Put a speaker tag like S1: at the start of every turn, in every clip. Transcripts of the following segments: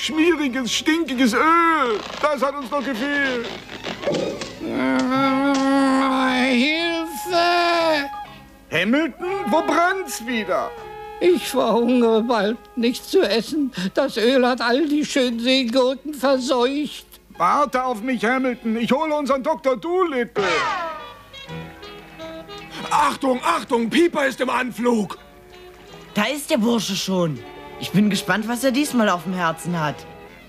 S1: schmieriges, stinkiges Öl. Das hat uns noch gefehlt.
S2: Hilfe!
S1: Hamilton, wo brennt's wieder?
S2: Ich verhungere bald. Nichts zu essen. Das Öl hat all die schönen Seegurken verseucht.
S1: Warte auf mich, Hamilton. Ich hole unseren Dr. Doolittle.
S3: Achtung, Achtung, Pieper ist im Anflug.
S4: Da ist der Bursche schon. Ich bin gespannt, was er diesmal auf dem Herzen hat.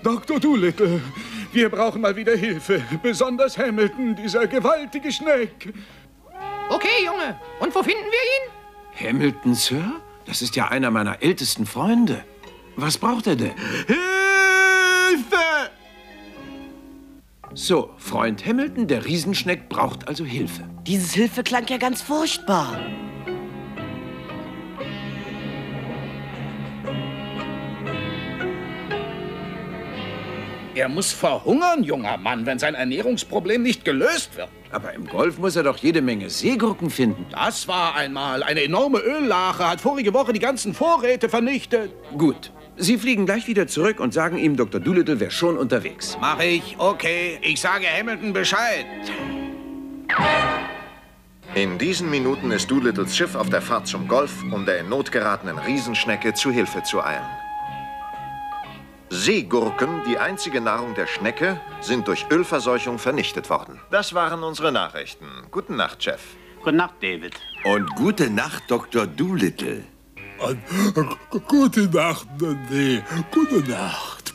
S1: Dr. Doolittle, wir brauchen mal wieder Hilfe. Besonders Hamilton, dieser gewaltige Schneck.
S5: Okay, Junge. Und wo finden wir ihn?
S6: Hamilton, Sir? Das ist ja einer meiner ältesten Freunde. Was braucht er denn?
S1: Hilfe!
S6: So, Freund Hamilton, der Riesenschneck braucht also Hilfe.
S4: Dieses Hilfe klang ja ganz furchtbar.
S7: Er muss verhungern, junger Mann, wenn sein Ernährungsproblem nicht gelöst wird.
S6: Aber im Golf muss er doch jede Menge Seegurken finden.
S7: Das war einmal. Eine enorme Öllache hat vorige Woche die ganzen Vorräte vernichtet.
S6: Gut. Sie fliegen gleich wieder zurück und sagen ihm, Dr. Doolittle wäre schon unterwegs.
S7: Mach ich. Okay. Ich sage Hamilton Bescheid.
S8: In diesen Minuten ist Doolittles Schiff auf der Fahrt zum Golf, um der in Not geratenen Riesenschnecke zu Hilfe zu eilen. Seegurken, die einzige Nahrung der Schnecke, sind durch Ölverseuchung vernichtet worden. Das waren unsere Nachrichten. Guten Nacht, Chef.
S9: Gute Nacht, David.
S10: Und gute Nacht, Dr. Doolittle.
S11: Gute Nacht, nee. Gute Nacht.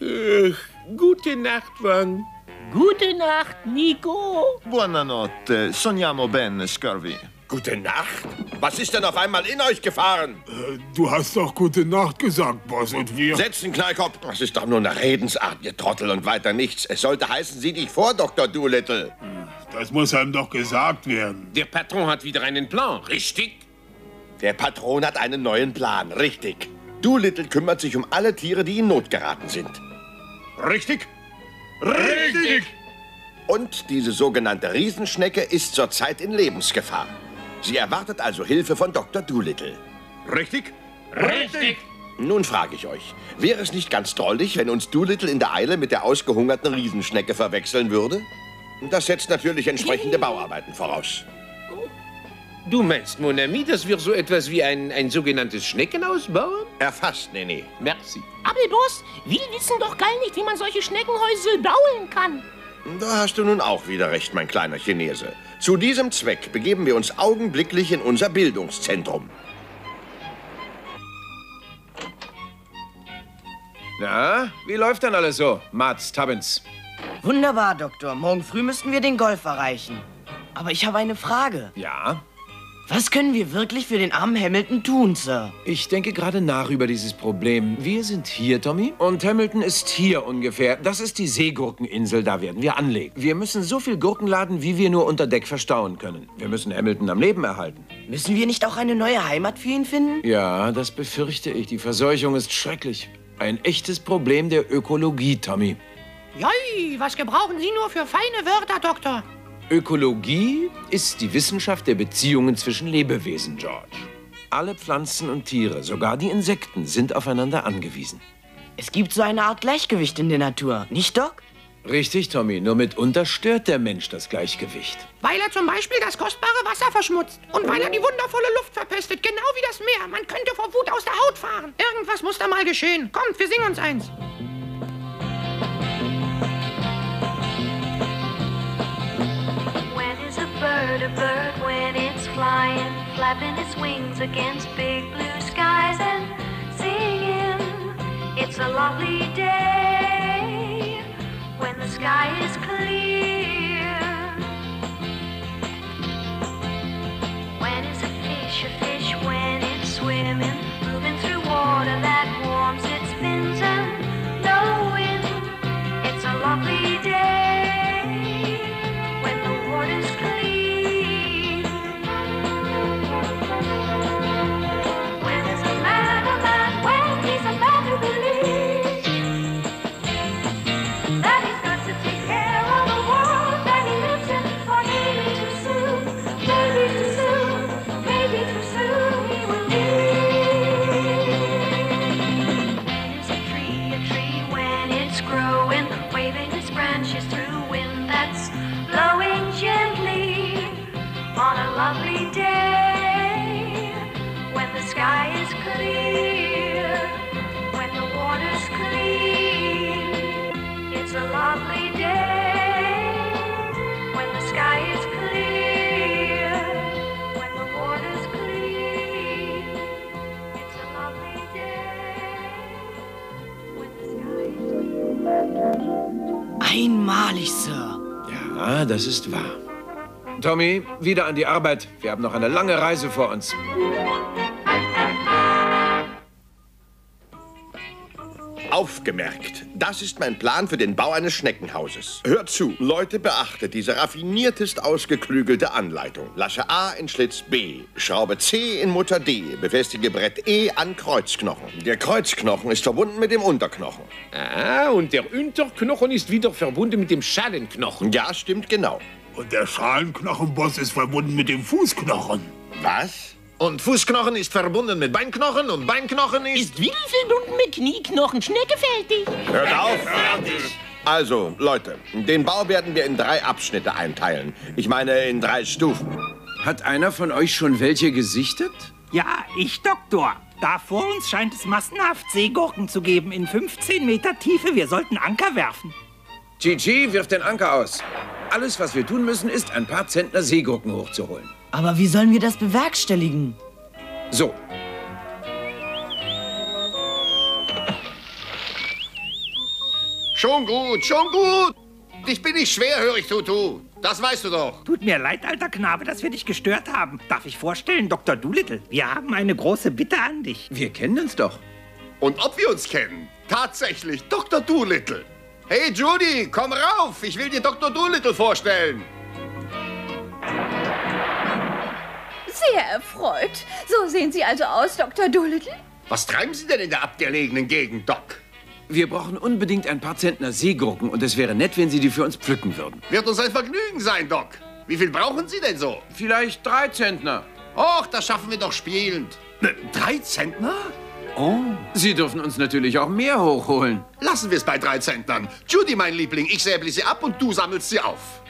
S12: Äh, gute Nacht, Wang.
S2: Gute Nacht, Nico.
S8: Buonanotte. Sogniamo bene, Scurvy.
S3: Gute Nacht? Was ist denn auf einmal in euch gefahren?
S11: Äh, du hast doch gute Nacht gesagt, Boss, und wir...
S3: Setzen, Knallkopf! Das ist doch nur eine Redensart, ihr Trottel, und weiter nichts. Es sollte heißen, sieh dich vor, Dr. Doolittle.
S11: Das muss einem doch gesagt werden.
S12: Der Patron hat wieder einen Plan, richtig?
S3: Der Patron hat einen neuen Plan, richtig. Doolittle kümmert sich um alle Tiere, die in Not geraten sind.
S1: Richtig?
S3: Richtig! Und diese sogenannte Riesenschnecke ist zurzeit in Lebensgefahr. Sie erwartet also Hilfe von Dr. Doolittle.
S1: Richtig?
S12: Richtig!
S3: Nun frage ich euch, wäre es nicht ganz drollig, wenn uns Doolittle in der Eile mit der ausgehungerten Riesenschnecke verwechseln würde? Das setzt natürlich entsprechende Bauarbeiten voraus.
S12: Du meinst, Mon Ami, dass wir so etwas wie ein, ein sogenanntes Schneckenhaus bauen?
S3: Erfasst, Nene.
S12: Merci.
S5: Aber Boss, wir wissen doch gar nicht, wie man solche Schneckenhäuser bauen kann.
S3: Da hast du nun auch wieder recht, mein kleiner Chinese. Zu diesem Zweck begeben wir uns augenblicklich in unser Bildungszentrum.
S6: Na, wie läuft denn alles so, Mats Tubbins?
S4: Wunderbar, Doktor. Morgen früh müssten wir den Golf erreichen. Aber ich habe eine Frage.
S6: Ja?
S4: Was können wir wirklich für den armen Hamilton tun, Sir?
S6: Ich denke gerade nach über dieses Problem. Wir sind hier, Tommy, und Hamilton ist hier ungefähr. Das ist die Seegurkeninsel, da werden wir anlegen. Wir müssen so viel Gurken laden, wie wir nur unter Deck verstauen können. Wir müssen Hamilton am Leben erhalten.
S4: Müssen wir nicht auch eine neue Heimat für ihn finden?
S6: Ja, das befürchte ich. Die Verseuchung ist schrecklich. Ein echtes Problem der Ökologie, Tommy.
S5: Joi, was gebrauchen Sie nur für feine Wörter, Doktor?
S6: Ökologie ist die Wissenschaft der Beziehungen zwischen Lebewesen, George. Alle Pflanzen und Tiere, sogar die Insekten, sind aufeinander angewiesen.
S4: Es gibt so eine Art Gleichgewicht in der Natur, nicht, Doc?
S6: Richtig, Tommy. Nur mitunter stört der Mensch das Gleichgewicht.
S5: Weil er zum Beispiel das kostbare Wasser verschmutzt. Und weil er die wundervolle Luft verpestet, genau wie das Meer. Man könnte vor Wut aus der Haut fahren. Irgendwas muss da mal geschehen. Kommt, wir singen uns eins.
S13: A bird when it's flying, flapping its wings against big blue skies and singing? It's a lovely day when the sky is clear.
S4: Einmalig, Sir.
S6: Ja, das ist wahr. Tommy, wieder an die Arbeit. Wir haben noch eine lange Reise vor uns.
S3: Aufgemerkt. Das ist mein Plan für den Bau eines Schneckenhauses. Hört zu, Leute, beachtet diese raffiniertest ausgeklügelte Anleitung. Lasche A in Schlitz B, Schraube C in Mutter D, befestige Brett E an Kreuzknochen. Der Kreuzknochen ist verbunden mit dem Unterknochen.
S12: Ah, und der Unterknochen ist wieder verbunden mit dem Schalenknochen.
S3: Ja, stimmt genau.
S11: Und der Schalenknochenboss ist verbunden mit dem Fußknochen.
S3: Was?
S8: Und Fußknochen ist verbunden mit Beinknochen und Beinknochen ist...
S5: Ist wieder verbunden mit Knieknochen. Schnecke fertig.
S3: Hört auf! Also, Leute, den Bau werden wir in drei Abschnitte einteilen. Ich meine, in drei Stufen.
S6: Hat einer von euch schon welche gesichtet?
S9: Ja, ich, Doktor. Da vor uns scheint es massenhaft Seegurken zu geben in 15 Meter Tiefe. Wir sollten Anker werfen.
S6: Gigi, wirf den Anker aus. Alles, was wir tun müssen, ist, ein paar Zentner Seegurken hochzuholen.
S4: Aber wie sollen wir das bewerkstelligen?
S6: So.
S8: Schon gut, schon gut. Ich bin nicht schwerhörig, Tutu. Das weißt du doch.
S9: Tut mir leid, alter Knabe, dass wir dich gestört haben. Darf ich vorstellen, Dr. Doolittle? Wir haben eine große Bitte an dich.
S6: Wir kennen uns doch.
S8: Und ob wir uns kennen? Tatsächlich, Dr. Doolittle. Hey, Judy, komm rauf. Ich will dir Dr. Doolittle vorstellen.
S14: Sehr erfreut. So sehen Sie also aus, Dr. Doolittle?
S8: Was treiben Sie denn in der abgelegenen Gegend, Doc?
S6: Wir brauchen unbedingt ein paar Zentner Seegurken und es wäre nett, wenn Sie die für uns pflücken würden.
S8: Wird uns ein Vergnügen sein, Doc. Wie viel brauchen Sie denn so?
S6: Vielleicht drei Zentner.
S8: Och, das schaffen wir doch spielend. Ne, drei Zentner?
S6: Oh. Sie dürfen uns natürlich auch mehr hochholen.
S8: Lassen wir es bei drei Zentnern. Judy, mein Liebling, ich säble sie ab und du sammelst sie auf.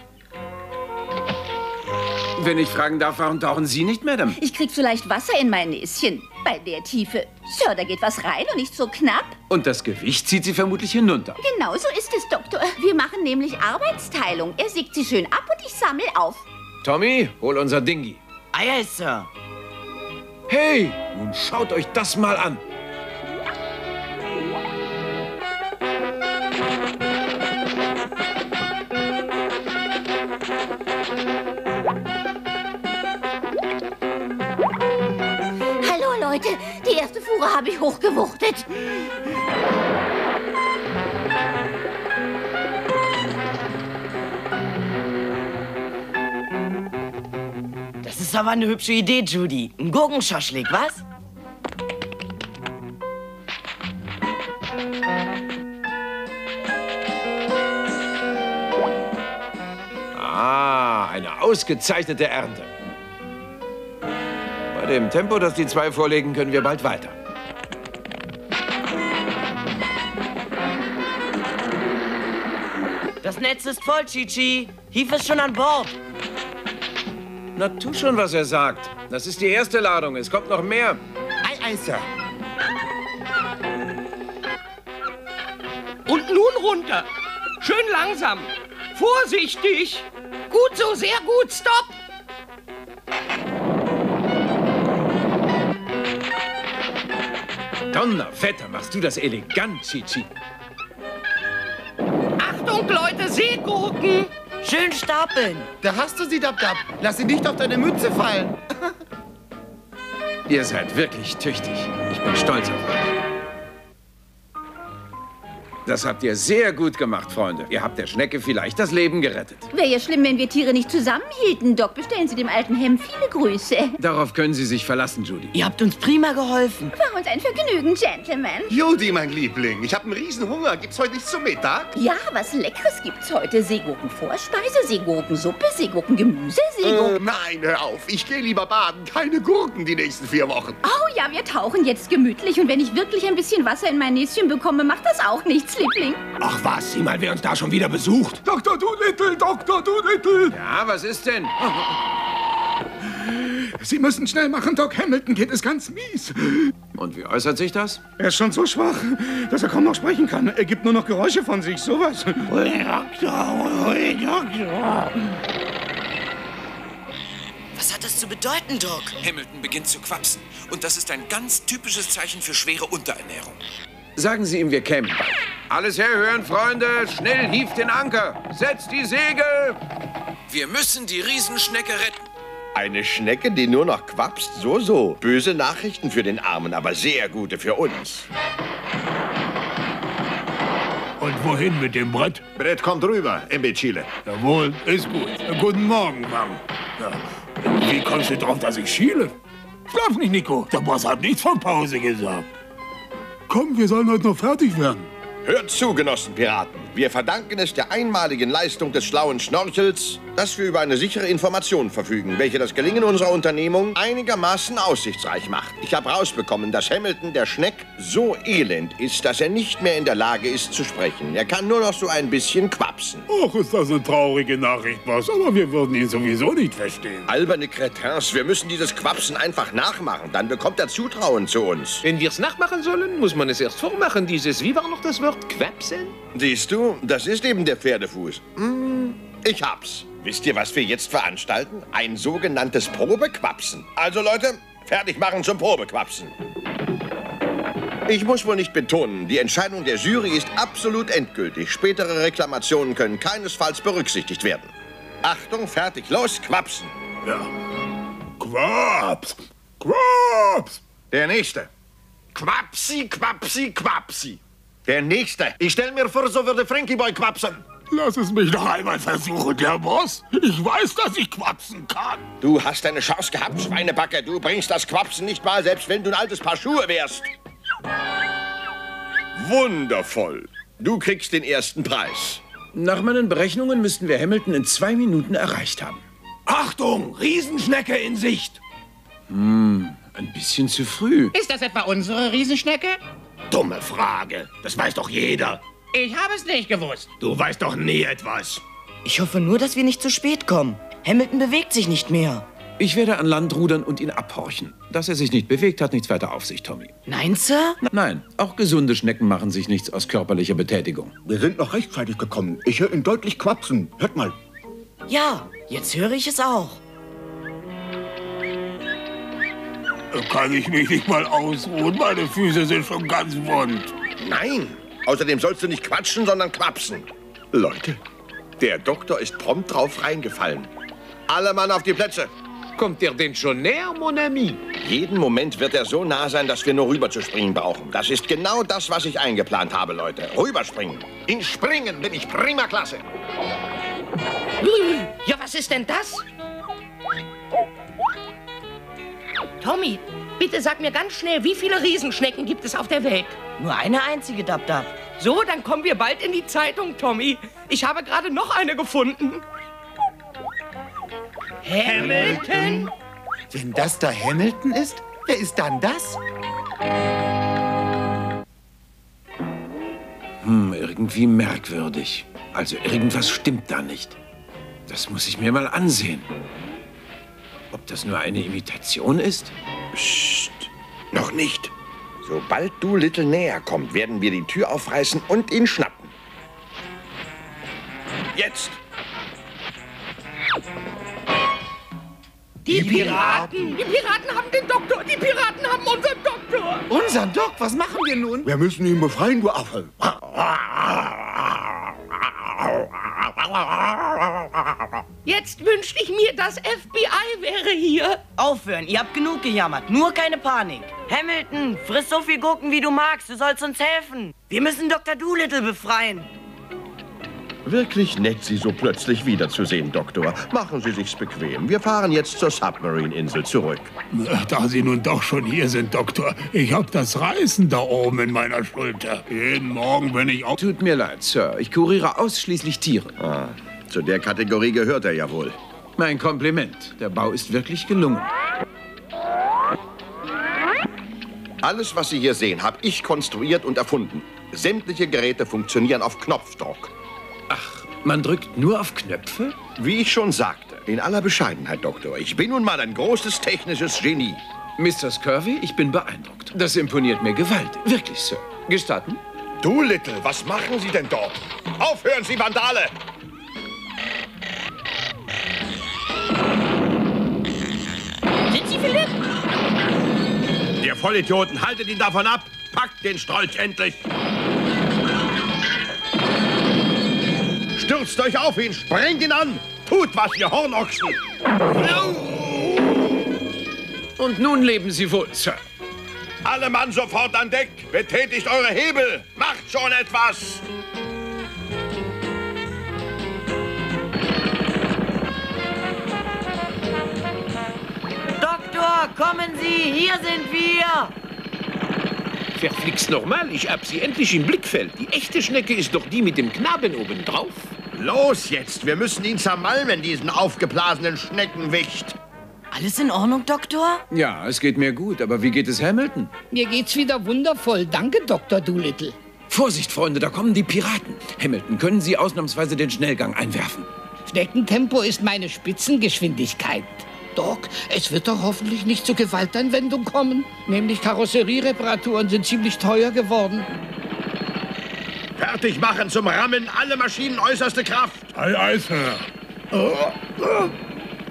S6: Wenn ich fragen darf, warum tauchen Sie nicht, Madame?
S14: Ich krieg so leicht Wasser in mein Näschen. Bei der Tiefe. Sir, da geht was rein und nicht so knapp.
S6: Und das Gewicht zieht Sie vermutlich hinunter.
S14: Genau so ist es, Doktor. Wir machen nämlich Arbeitsteilung. Er sägt sie schön ab und ich sammel auf.
S6: Tommy, hol unser Dingi.
S4: Eier, Sir.
S6: Hey, nun schaut euch das mal an.
S14: Fuhre habe ich hochgewuchtet.
S4: Das ist aber eine hübsche Idee, Judy. Ein Gurkenschaschlik, was?
S6: Ah, eine ausgezeichnete Ernte. Bei dem Tempo, das die zwei vorlegen, können wir bald weiter.
S4: Netz ist voll, Chichi. Hief ist schon an Bord.
S6: Na, tu schon, was er sagt. Das ist die erste Ladung. Es kommt noch mehr.
S12: Ei, ei, Sir. Und nun runter. Schön langsam. Vorsichtig. Gut so, sehr gut. Stopp.
S6: Donnerwetter, machst du das elegant, Chichi.
S5: Achtung, Leute, Seegurken.
S4: Schön stapeln.
S7: Da hast du sie, Dab Dab. Lass sie nicht auf deine Mütze fallen.
S6: Ihr seid wirklich tüchtig. Ich bin stolz auf euch. Das habt ihr sehr gut gemacht, Freunde. Ihr habt der Schnecke vielleicht das Leben gerettet.
S14: Wäre ja schlimm, wenn wir Tiere nicht zusammenhielten, Doc. Bestellen Sie dem alten Hem viele Grüße.
S6: Darauf können Sie sich verlassen, Judy.
S4: Ihr habt uns prima geholfen.
S14: War uns ein Vergnügen, Gentlemen.
S8: Judy, mein Liebling, ich habe einen riesen Hunger. Gibt's heute nichts zum Mittag?
S14: Ja, was Leckeres gibt's heute. Seegurkenvorspeise, Seegurkensuppe, Seegurkengemüse, Seegurken...
S8: Äh, nein, hör auf. Ich gehe lieber baden. Keine Gurken die nächsten vier Wochen.
S14: Oh ja, wir tauchen jetzt gemütlich. Und wenn ich wirklich ein bisschen Wasser in mein Näschen bekomme, macht das auch nichts, Liebling.
S7: Ach was, sieh mal, wer uns da schon wieder besucht.
S1: Dr. Doolittle, Dr. Doolittle!
S6: Ja, was ist denn?
S1: Sie müssen schnell machen, Doc Hamilton geht es ganz mies.
S6: Und wie äußert sich das?
S1: Er ist schon so schwach, dass er kaum noch sprechen kann. Er gibt nur noch Geräusche von sich, sowas.
S4: Was hat das zu bedeuten, Doc?
S6: Hamilton beginnt zu quapsen. Und das ist ein ganz typisches Zeichen für schwere Unterernährung. Sagen Sie ihm, wir kämen bald. Alles herhören, Freunde. Schnell hieft den Anker. Setzt die Segel. Wir müssen die Riesenschnecke retten.
S3: Eine Schnecke, die nur noch quapst? So, so. Böse Nachrichten für den Armen, aber sehr gute für uns.
S11: Und wohin mit dem Brett?
S8: Brett kommt rüber, Imbecile.
S11: Jawohl, ist gut. Guten Morgen, Mann. Ja. Wie kommst du drauf, dass ich schiele? Schlaf nicht, Nico. Der Boss hat nichts von Pause gesagt. Komm, wir sollen heute noch fertig werden.
S3: Hört zu, Genossen Piraten. Wir verdanken es der einmaligen Leistung des schlauen Schnorchels, dass wir über eine sichere Information verfügen, welche das Gelingen unserer Unternehmung einigermaßen aussichtsreich macht. Ich habe rausbekommen, dass Hamilton, der Schneck, so elend ist, dass er nicht mehr in der Lage ist zu sprechen. Er kann nur noch so ein bisschen quapsen.
S11: Och, ist das eine traurige Nachricht, Boss. Aber wir würden ihn sowieso nicht verstehen.
S3: Alberne Cretins, wir müssen dieses Quapsen einfach nachmachen. Dann bekommt er Zutrauen zu uns.
S12: Wenn wir es nachmachen sollen, muss man es erst vormachen. Dieses, wie war noch das Wort? Quapsen?
S3: Siehst du, das ist eben der Pferdefuß. Hm, ich hab's. Wisst ihr, was wir jetzt veranstalten? Ein sogenanntes Probequapsen. Also Leute, fertig machen zum Probequapsen. Ich muss wohl nicht betonen, die Entscheidung der Jury ist absolut endgültig. Spätere Reklamationen können keinesfalls berücksichtigt werden. Achtung, fertig, los, quapsen.
S11: Ja. Quaps! Quaps!
S8: Der Nächste.
S3: Quapsi, quapsi, quapsi. Der Nächste.
S8: Ich stell mir vor, so würde Frankie Boy quapsen.
S11: Lass es mich noch einmal versuchen, der Boss. Ich weiß, dass ich quapsen kann.
S3: Du hast deine Chance gehabt, Schweinebacke. Du bringst das Quapsen nicht mal, selbst wenn du ein altes Paar Schuhe wärst. Wundervoll. Du kriegst den ersten Preis.
S6: Nach meinen Berechnungen müssten wir Hamilton in zwei Minuten erreicht haben.
S7: Achtung, Riesenschnecke in Sicht.
S6: Hm, ein bisschen zu früh.
S5: Ist das etwa unsere Riesenschnecke?
S7: Dumme Frage. Das weiß doch jeder.
S5: Ich habe es nicht gewusst.
S7: Du weißt doch nie etwas.
S4: Ich hoffe nur, dass wir nicht zu spät kommen. Hamilton bewegt sich nicht mehr.
S6: Ich werde an Land rudern und ihn abhorchen. Dass er sich nicht bewegt, hat nichts weiter auf sich, Tommy.
S4: Nein, Sir?
S6: Nein, auch gesunde Schnecken machen sich nichts aus körperlicher Betätigung.
S7: Wir sind noch rechtzeitig gekommen. Ich höre ihn deutlich quapsen. Hört mal.
S4: Ja, jetzt höre ich es auch.
S11: Kann ich mich nicht mal ausruhen? Meine Füße sind schon ganz wund.
S3: Nein, außerdem sollst du nicht quatschen, sondern quapsen. Leute, der Doktor ist prompt drauf reingefallen. Alle Mann auf die Plätze.
S12: Kommt er denn schon näher, mon ami?
S3: Jeden Moment wird er so nah sein, dass wir nur rüberzuspringen brauchen. Das ist genau das, was ich eingeplant habe, Leute. Rüberspringen.
S8: In Springen bin ich prima Klasse.
S5: Ja, was ist denn das? Tommy, bitte sag mir ganz schnell, wie viele Riesenschnecken gibt es auf der Welt?
S4: Nur eine einzige, Dab Dab.
S5: So, dann kommen wir bald in die Zeitung, Tommy. Ich habe gerade noch eine gefunden. Hamilton?
S15: Wenn das der Hamilton ist, wer ist dann das?
S6: Hm, irgendwie merkwürdig. Also irgendwas stimmt da nicht. Das muss ich mir mal ansehen. Ob das nur eine Imitation ist?
S3: Psst, noch nicht. Sobald du Little näher kommt, werden wir die Tür aufreißen und ihn schnappen. Jetzt!
S5: Die Piraten! Die Piraten haben den Doktor! Die Piraten haben unseren Doktor!
S15: Unser Doc, was machen wir nun?
S11: Wir müssen ihn befreien, du Affe.
S5: Jetzt wünschte ich mir, das FBI wäre hier.
S4: Aufhören, ihr habt genug gejammert. Nur keine Panik. Hamilton, friss so viel Gurken, wie du magst. Du sollst uns helfen. Wir müssen Dr. Doolittle befreien.
S3: Wirklich nett, Sie so plötzlich wiederzusehen, Doktor. Machen Sie sich's bequem. Wir fahren jetzt zur Submarine-Insel zurück.
S11: Da Sie nun doch schon hier sind, Doktor, ich hab das Reißen da oben in meiner Schulter. Jeden Morgen, wenn ich auf...
S6: Tut mir leid, Sir. Ich kuriere ausschließlich Tiere.
S3: Ah, zu der Kategorie gehört er ja wohl.
S6: Mein Kompliment. Der Bau ist wirklich gelungen.
S3: Alles, was Sie hier sehen, habe ich konstruiert und erfunden. Sämtliche Geräte funktionieren auf Knopfdruck.
S6: Ach, man drückt nur auf Knöpfe?
S3: Wie ich schon sagte, In aller Bescheidenheit, Doktor. Ich bin nun mal ein großes technisches Genie.
S6: Mr. Scurvy, ich bin beeindruckt. Das imponiert mir gewaltig. Wirklich, Sir. Gestatten?
S3: Doolittle, was machen Sie denn dort? Aufhören Sie, Vandale!
S4: Sie Philipp?
S3: Ihr Vollidioten, haltet ihn davon ab! Packt den Strolch endlich! Stürzt euch auf ihn, sprengt ihn an! Tut was, ihr Hornochsen!
S6: Und nun leben Sie wohl, Sir.
S3: Alle Mann sofort an Deck! Betätigt eure Hebel! Macht schon etwas!
S4: Kommen Sie, hier sind wir.
S12: Verflixt normal, ich hab sie endlich im Blickfeld. Die echte Schnecke ist doch die mit dem Knaben oben drauf.
S3: Los jetzt, wir müssen ihn zermalmen, diesen aufgeblasenen Schneckenwicht.
S4: Alles in Ordnung, Doktor?
S6: Ja, es geht mir gut, aber wie geht es Hamilton?
S2: Mir geht's wieder wundervoll. Danke, Dr. Doolittle.
S6: Vorsicht, Freunde, da kommen die Piraten. Hamilton, können Sie ausnahmsweise den Schnellgang einwerfen?
S2: Schneckentempo ist meine Spitzengeschwindigkeit. Doc, es wird doch hoffentlich nicht zur Gewaltanwendung kommen. Nämlich Karosseriereparaturen sind ziemlich teuer geworden.
S3: Fertig machen zum Rammen, alle Maschinen äußerste Kraft.
S11: Ei, ei, Sir.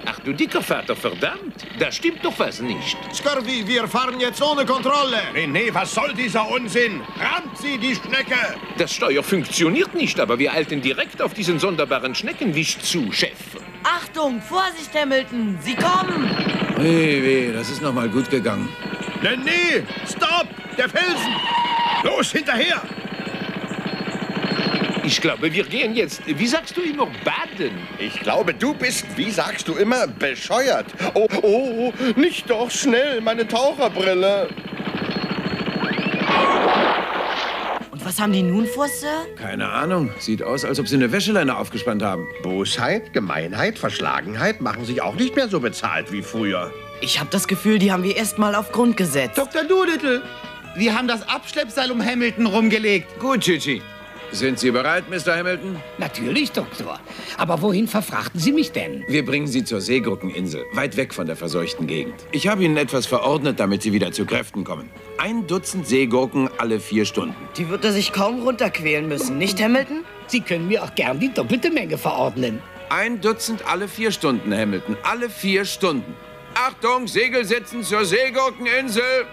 S12: Ach du dicker Vater, verdammt. Da stimmt doch was nicht.
S3: Scurvy, wir fahren jetzt ohne Kontrolle. René, was soll dieser Unsinn? Rammt sie, die Schnecke!
S12: Das Steuer funktioniert nicht, aber wir eilen direkt auf diesen sonderbaren Schneckenwisch zu, Chef.
S4: Achtung, Vorsicht, Hamilton, Sie kommen.
S6: Weh, weh, das ist noch mal gut gegangen.
S3: René, stopp! Der Felsen! Los, hinterher!
S12: Ich glaube, wir gehen jetzt, wie sagst du immer, baden?
S3: Ich glaube, du bist, wie sagst du immer, bescheuert. Oh, oh, nicht doch schnell, meine Taucherbrille.
S4: Was haben die nun vor, Sir?
S6: Keine Ahnung. Sieht aus, als ob sie eine Wäscheleine aufgespannt haben.
S3: Bosheit, Gemeinheit, Verschlagenheit machen sich auch nicht mehr so bezahlt wie früher.
S4: Ich habe das Gefühl, die haben wir erst mal auf Grund gesetzt.
S15: Dr. Doolittle, wir haben das Abschleppseil um Hamilton rumgelegt.
S6: Gut, Chichi. Sind Sie bereit, Mr. Hamilton?
S2: Natürlich, Doktor. Aber wohin verfrachten Sie mich denn?
S6: Wir bringen Sie zur Seegurkeninsel, weit weg von der verseuchten Gegend. Ich habe Ihnen etwas verordnet, damit Sie wieder zu Kräften kommen. Ein Dutzend Seegurken alle vier Stunden.
S4: Die wird er sich kaum runterquälen müssen, nicht, Hamilton?
S2: Sie können mir auch gern die doppelte Menge verordnen.
S6: Ein Dutzend alle vier Stunden, Hamilton. Alle vier Stunden. Achtung, Segel setzen zur Seegurkeninsel!